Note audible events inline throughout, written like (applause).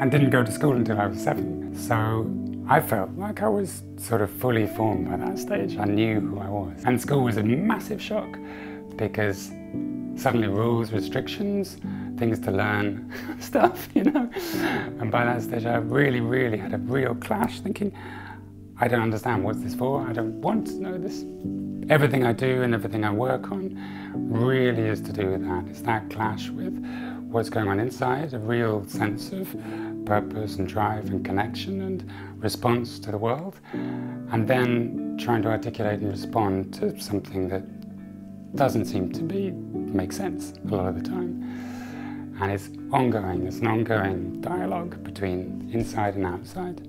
and didn't go to school until I was seven. So I felt like I was sort of fully formed by that stage. I knew who I was. And school was a massive shock because suddenly rules, restrictions, things to learn, (laughs) stuff, you know. And by that stage, I really, really had a real clash thinking, I don't understand what's this for. I don't want to know this. Everything I do and everything I work on really is to do with that. It's that clash with what's going on inside, a real sense of purpose and drive and connection and response to the world, and then trying to articulate and respond to something that doesn't seem to be make sense a lot of the time. And it's ongoing, it's an ongoing dialogue between inside and outside.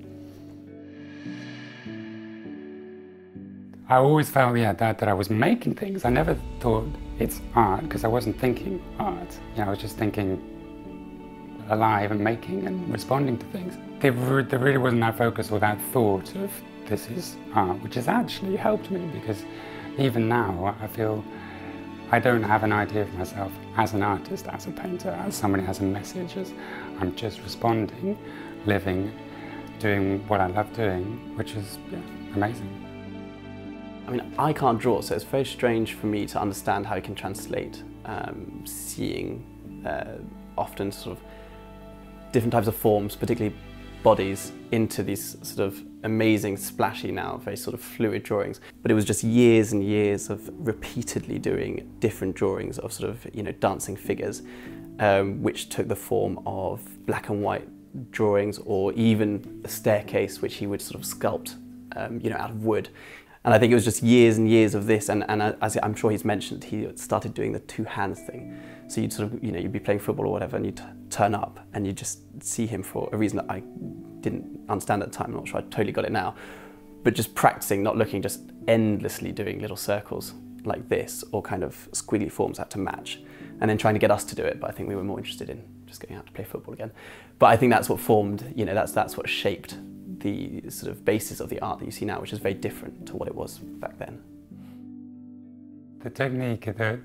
I always felt, yeah, that, that I was making things. I never thought it's art because I wasn't thinking art. You know, I was just thinking alive and making and responding to things. There, there really wasn't that focus or that thought of this is art, which has actually helped me because even now I feel I don't have an idea of myself as an artist, as a painter, as somebody has a message. As I'm just responding, living, doing what I love doing, which is yeah, amazing. I mean, I can't draw, so it's very strange for me to understand how I can translate um, seeing uh, often sort of different types of forms, particularly bodies, into these sort of amazing, splashy now, very sort of fluid drawings. But it was just years and years of repeatedly doing different drawings of sort of, you know, dancing figures, um, which took the form of black and white drawings or even a staircase which he would sort of sculpt, um, you know, out of wood. And I think it was just years and years of this, and, and as I'm sure he's mentioned, he started doing the two hands thing. So you'd sort of, you know, you'd be playing football or whatever, and you'd turn up, and you'd just see him for a reason that I didn't understand at the time. I'm not sure I totally got it now, but just practicing, not looking, just endlessly doing little circles like this, or kind of squiggly forms had to match, and then trying to get us to do it. But I think we were more interested in just getting out to play football again. But I think that's what formed, you know, that's that's what shaped the sort of basis of the art that you see now, which is very different to what it was back then. The technique that,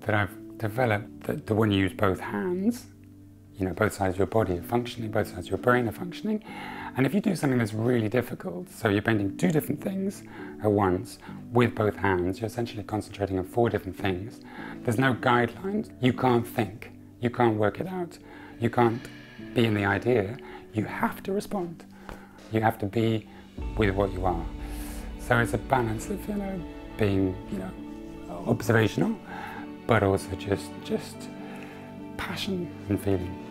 that I've developed, the, the one you use both hands, you know, both sides of your body are functioning, both sides of your brain are functioning. And if you do something that's really difficult, so you're painting two different things at once with both hands, you're essentially concentrating on four different things. There's no guidelines. You can't think. You can't work it out. You can't be in the idea. You have to respond. You have to be with what you are. So it's a balance of, you know, being, you know, observational, but also just, just passion and feeling.